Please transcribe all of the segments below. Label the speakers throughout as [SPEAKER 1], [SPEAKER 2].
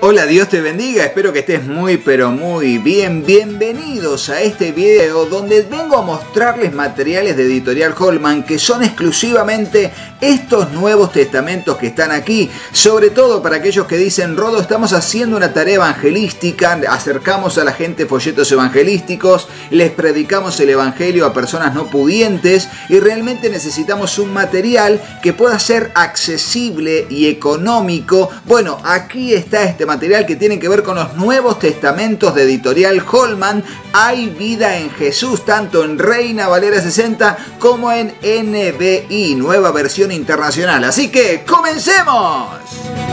[SPEAKER 1] Hola, Dios te bendiga, espero que estés muy pero muy bien. Bienvenidos a este video donde vengo a mostrarles materiales de Editorial Holman que son exclusivamente estos nuevos testamentos que están aquí. Sobre todo para aquellos que dicen, Rodo, estamos haciendo una tarea evangelística, acercamos a la gente folletos evangelísticos, les predicamos el Evangelio a personas no pudientes y realmente necesitamos un material que pueda ser accesible y económico. Bueno, aquí está este material que tiene que ver con los nuevos testamentos de editorial Holman. Hay vida en Jesús, tanto en Reina Valera 60 como en NBI, nueva versión internacional. Así que, ¡comencemos!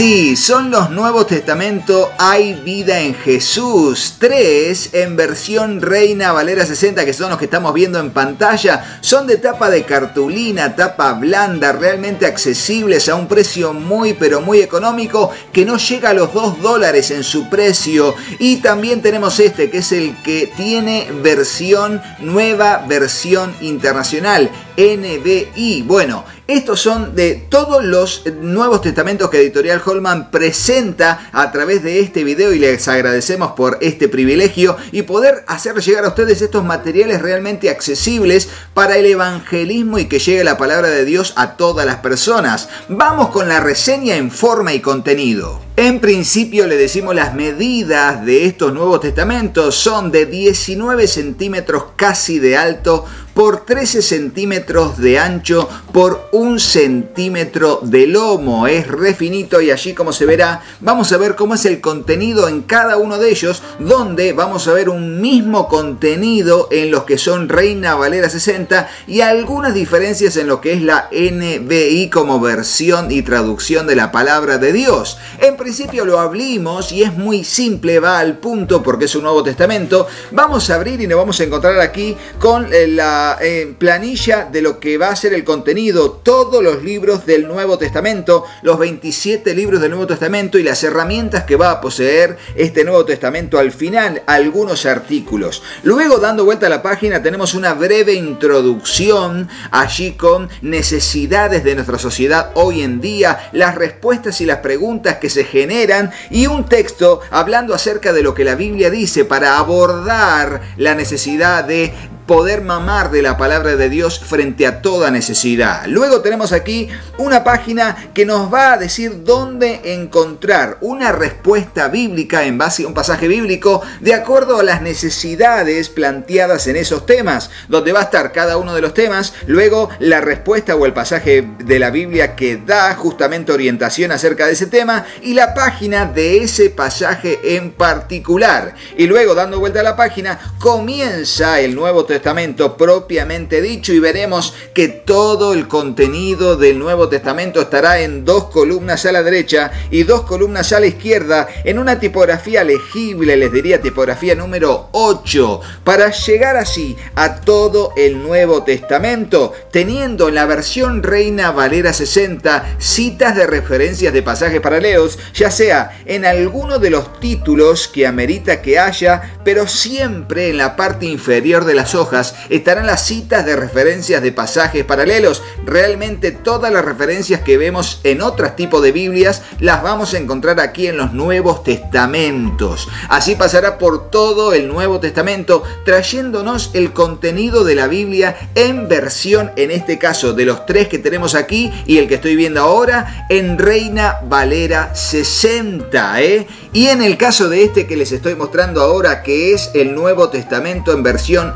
[SPEAKER 1] Sí, son los Nuevos Testamentos Hay vida en Jesús. Tres en versión Reina Valera 60, que son los que estamos viendo en pantalla. Son de tapa de cartulina, tapa blanda, realmente accesibles a un precio muy pero muy económico que no llega a los 2 dólares en su precio. Y también tenemos este que es el que tiene versión nueva, versión internacional. NBI. Bueno, estos son de todos los nuevos testamentos que Editorial Holman presenta a través de este video y les agradecemos por este privilegio y poder hacer llegar a ustedes estos materiales realmente accesibles para el evangelismo y que llegue la palabra de Dios a todas las personas. Vamos con la reseña en forma y contenido. En principio le decimos las medidas de estos nuevos testamentos son de 19 centímetros casi de alto por 13 centímetros de ancho por un centímetro de lomo. Es refinito y allí como se verá vamos a ver cómo es el contenido en cada uno de ellos donde vamos a ver un mismo contenido en los que son Reina Valera 60 y algunas diferencias en lo que es la NBI como versión y traducción de la palabra de Dios. En principio lo abrimos y es muy simple, va al punto porque es un Nuevo Testamento. Vamos a abrir y nos vamos a encontrar aquí con eh, la planilla de lo que va a ser el contenido, todos los libros del Nuevo Testamento, los 27 libros del Nuevo Testamento y las herramientas que va a poseer este Nuevo Testamento al final, algunos artículos. Luego, dando vuelta a la página, tenemos una breve introducción allí con necesidades de nuestra sociedad hoy en día, las respuestas y las preguntas que se generan y un texto hablando acerca de lo que la Biblia dice para abordar la necesidad de poder mamar de la palabra de Dios frente a toda necesidad. Luego tenemos aquí una página que nos va a decir dónde encontrar una respuesta bíblica en base a un pasaje bíblico de acuerdo a las necesidades planteadas en esos temas, donde va a estar cada uno de los temas, luego la respuesta o el pasaje de la Biblia que da justamente orientación acerca de ese tema y la página de ese pasaje en particular. Y luego dando vuelta a la página comienza el Nuevo Testamento Testamento propiamente dicho y veremos que todo el contenido del Nuevo Testamento estará en dos columnas a la derecha y dos columnas a la izquierda en una tipografía legible, les diría tipografía número 8, para llegar así a todo el Nuevo Testamento, teniendo en la versión Reina Valera 60 citas de referencias de pasajes paralelos, ya sea en alguno de los títulos que amerita que haya, pero siempre en la parte inferior de las hojas estarán las citas de referencias de pasajes paralelos. Realmente todas las referencias que vemos en otros tipos de Biblias las vamos a encontrar aquí en los Nuevos Testamentos. Así pasará por todo el Nuevo Testamento trayéndonos el contenido de la Biblia en versión, en este caso, de los tres que tenemos aquí y el que estoy viendo ahora en Reina Valera 60. ¿eh? Y en el caso de este que les estoy mostrando ahora, que es el Nuevo Testamento en versión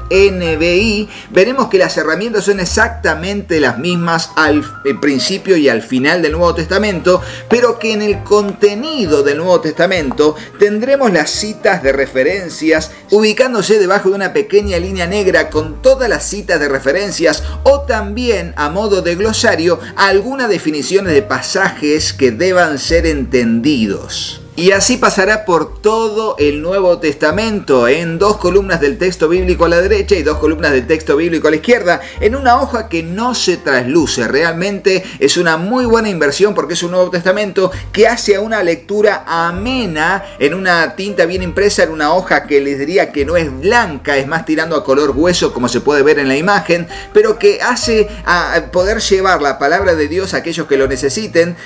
[SPEAKER 1] Veremos que las herramientas son exactamente las mismas al principio y al final del Nuevo Testamento, pero que en el contenido del Nuevo Testamento tendremos las citas de referencias ubicándose debajo de una pequeña línea negra con todas las citas de referencias o también a modo de glosario algunas definiciones de pasajes que deban ser entendidos. Y así pasará por todo el Nuevo Testamento, en dos columnas del texto bíblico a la derecha y dos columnas del texto bíblico a la izquierda, en una hoja que no se trasluce. Realmente es una muy buena inversión porque es un Nuevo Testamento que hace a una lectura amena en una tinta bien impresa, en una hoja que les diría que no es blanca, es más tirando a color hueso como se puede ver en la imagen, pero que hace a poder llevar la palabra de Dios a aquellos que lo necesiten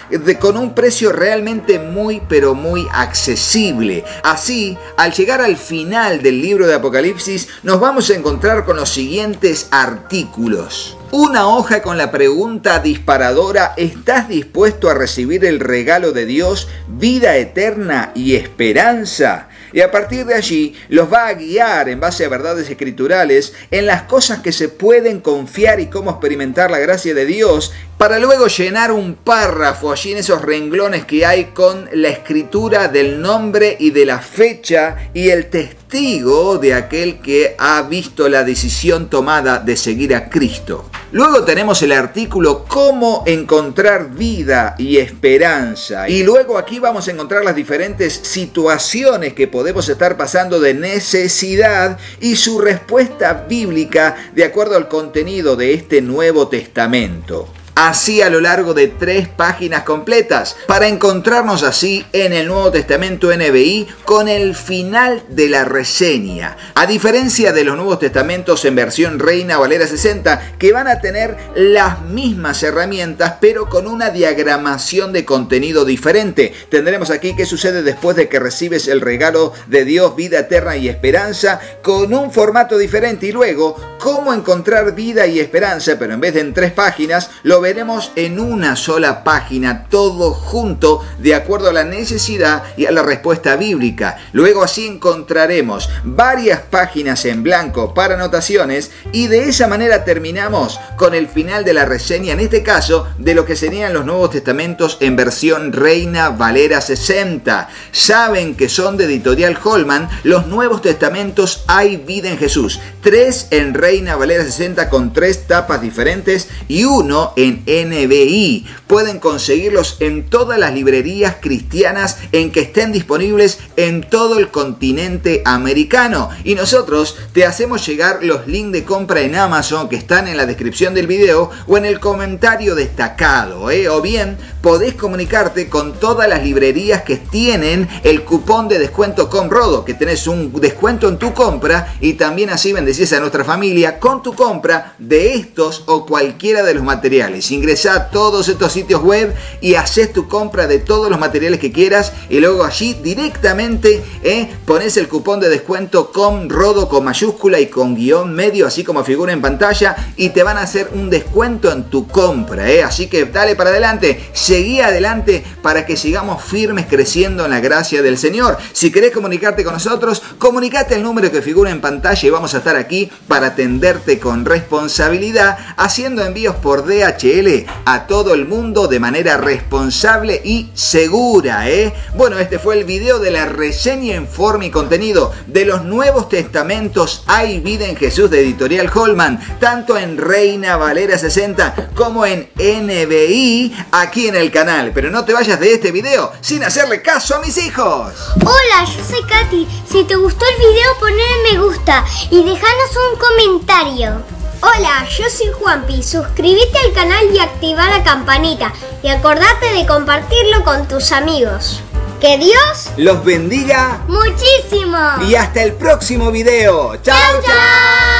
[SPEAKER 1] con un precio realmente muy pero muy accesible. Así, al llegar al final del libro de Apocalipsis, nos vamos a encontrar con los siguientes artículos. Una hoja con la pregunta disparadora, ¿estás dispuesto a recibir el regalo de Dios, vida eterna y esperanza? Y a partir de allí los va a guiar en base a verdades escriturales en las cosas que se pueden confiar y cómo experimentar la gracia de Dios para luego llenar un párrafo allí en esos renglones que hay con la escritura del nombre y de la fecha y el testigo de aquel que ha visto la decisión tomada de seguir a Cristo. Luego tenemos el artículo Cómo encontrar vida y esperanza. Y luego aquí vamos a encontrar las diferentes situaciones que podemos estar pasando de necesidad y su respuesta bíblica de acuerdo al contenido de este Nuevo Testamento así a lo largo de tres páginas completas, para encontrarnos así en el Nuevo Testamento NBI con el final de la reseña. A diferencia de los Nuevos Testamentos en versión Reina Valera 60, que van a tener las mismas herramientas, pero con una diagramación de contenido diferente. Tendremos aquí qué sucede después de que recibes el regalo de Dios, vida eterna y esperanza, con un formato diferente. Y luego, cómo encontrar vida y esperanza, pero en vez de en tres páginas, lo veremos en una sola página, todo junto, de acuerdo a la necesidad y a la respuesta bíblica. Luego así encontraremos varias páginas en blanco para anotaciones y de esa manera terminamos con el final de la reseña, en este caso, de lo que serían los Nuevos Testamentos en versión Reina Valera 60. Saben que son de editorial Holman los Nuevos Testamentos Hay vida en Jesús. Tres en Reina Valera 60 con tres tapas diferentes y uno en NBI. Pueden conseguirlos en todas las librerías cristianas en que estén disponibles en todo el continente americano. Y nosotros te hacemos llegar los links de compra en Amazon que están en la descripción del video o en el comentario destacado. ¿eh? O bien podés comunicarte con todas las librerías que tienen el cupón de descuento con Rodo, que tenés un descuento en tu compra y también así bendecís a nuestra familia con tu compra de estos o cualquiera de los materiales. Ingresa a todos estos sitios web y haces tu compra de todos los materiales que quieras y luego allí directamente eh, pones el cupón de descuento con rodo con mayúscula y con guion medio, así como figura en pantalla y te van a hacer un descuento en tu compra. Eh. Así que dale para adelante, seguí adelante para que sigamos firmes creciendo en la gracia del Señor. Si querés comunicarte con nosotros, comunicate el número que figura en pantalla y vamos a estar aquí para atenderte con responsabilidad haciendo envíos por DHL a todo el de manera responsable y segura. ¿eh? Bueno, este fue el video de la reseña en forma y contenido de los Nuevos Testamentos Hay Vida en Jesús de Editorial Holman, tanto en Reina Valera 60 como en NBI aquí en el canal. Pero no te vayas de este video sin hacerle caso a mis hijos.
[SPEAKER 2] Hola, yo soy Katy. Si te gustó el video, ponle me gusta y déjanos un comentario. Hola, yo soy Juanpi. Suscríbete al canal y activa la campanita. Y acordate de compartirlo con tus amigos. Que Dios
[SPEAKER 1] los bendiga
[SPEAKER 2] muchísimo.
[SPEAKER 1] Y hasta el próximo video. Chao, chao.